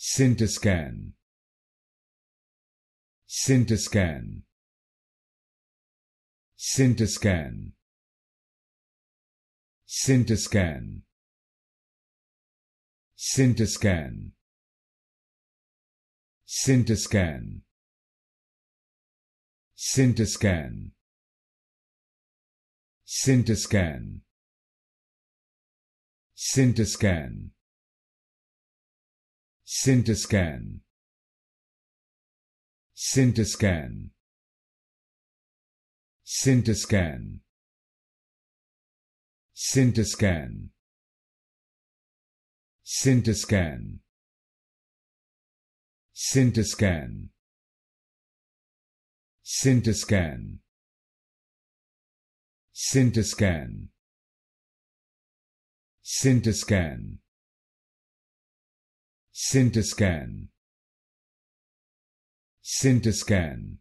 Scintiscan Scintiscan Scintiscan Scintiscan Scintiscan Scintiscan Scintiscan Scintiscan Scintiscan Scintiscan Scintiscan Scintiscan Scintiscan Scintiscan Scintiscan Scintiscan Scintiscan Scintiscan Scintiscan Scintiscan